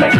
Let's go.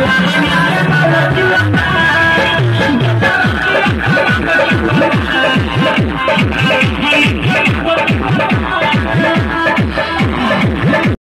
Arreglar.